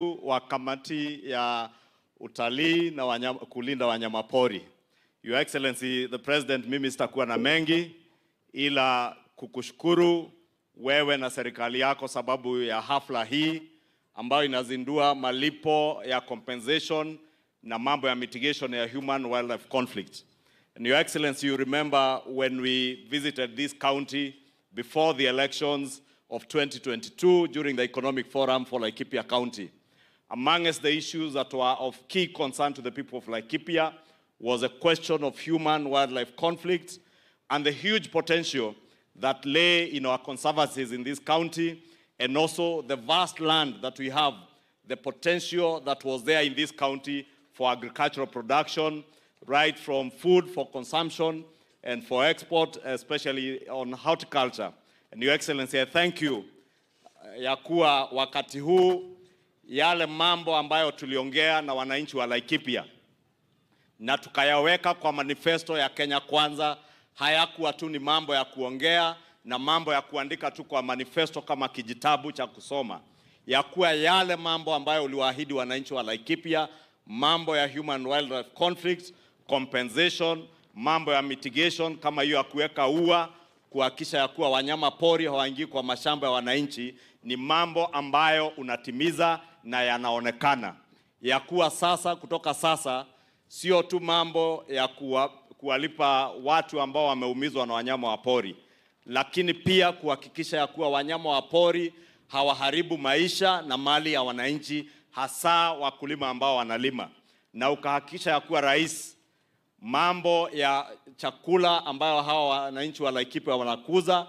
wa kamati ya utalii na wanyama, kulinda wanyamapori. Your Excellency the President, mimi sitakuwa na mengi ila kukushukuru wewe na serikali yako sababu ya hafla hii ambayo inazindua malipo ya compensation na mambo ya mitigation ya human wildlife conflict. And Your Excellency, you remember when we visited this county before the elections of 2022 during the Economic Forum for Laikipia County. Amongst the issues that were of key concern to the people of Laikipia was a question of human-wildlife conflict and the huge potential that lay in our conservancies in this county and also the vast land that we have, the potential that was there in this county for agricultural production, right from food for consumption and for export, especially on horticulture. And Your Excellency, I thank you yakua wakatihu yale mambo ambayo tuliongea na wananchi wa Laikipia. Na tukayaweka kwa manifesto ya Kenya Kwanza, hayakuwa tu ni mambo ya kuongea na mambo ya kuandika tu kwa manifesto kama kijitabu cha kusoma, ya kuwa yale mambo ambayo uliwaahidi wananchi wa Laikipia, mambo ya human wildlife conflicts compensation, mambo ya mitigation kama hiyo ya kuweka ua, kuhakikisha ya kuwa wanyama pori hawaingii kwa mashamba ya wananchi, ni mambo ambayo unatimiza na yanaonekana. Ya kuwa sasa, kutoka sasa sio tu mambo ya kuwa, kuwalipa watu ambao wameumizwa na wanyama wa pori, lakini pia kuhakikisha ya kuwa wanyama wa pori hawaharibu maisha na mali ya wananchi, hasa wakulima ambao wanalima, na ukahakikisha ya kuwa rais, mambo ya chakula ambayo hawa wananchi wa Laikipia wanakuza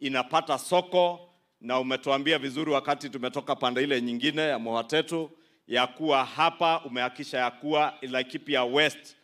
inapata soko, na umetuambia vizuri wakati tumetoka pande ile nyingine ya Mwatetu ya kuwa hapa umehakisha ya kuwa Laikipia West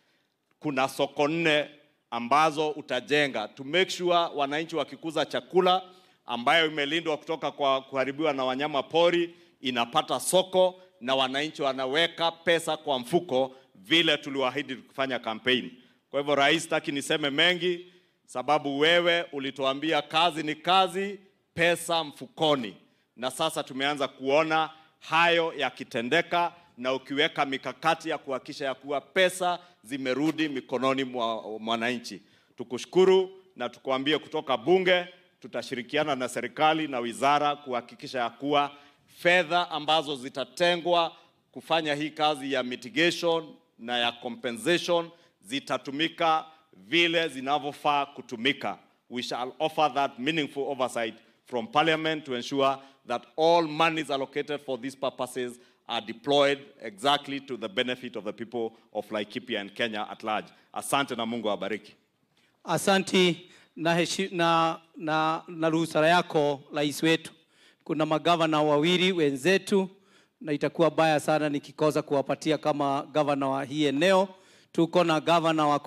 kuna soko nne ambazo utajenga. To make sure wananchi wakikuza chakula ambayo imelindwa kutoka kwa kuharibiwa na wanyama pori inapata soko na wananchi wanaweka pesa kwa mfuko vile tuliwaahidi kufanya campaign. Kwa hivyo rais, taki niseme mengi sababu wewe ulituambia kazi ni kazi, pesa mfukoni, na sasa tumeanza kuona hayo yakitendeka na ukiweka mikakati ya kuhakikisha ya kuwa pesa zimerudi mikononi mwa mwananchi. Tukushukuru na tukuambie kutoka bunge tutashirikiana na serikali na wizara kuhakikisha ya kuwa fedha ambazo zitatengwa kufanya hii kazi ya mitigation na ya compensation zitatumika vile zinavyofaa kutumika. We shall offer that meaningful oversight from parliament to ensure that all monies allocated for these purposes are deployed exactly to the benefit of the people of Laikipia and Kenya at large. Asante na Mungu awabariki. Asanti na, heshi, na, na, na ruhusa yako rais wetu. Kuna magavana wawili wenzetu, na itakuwa baya sana nikikosa kuwapatia kama gavana wa hii eneo. Tuko na gavana wa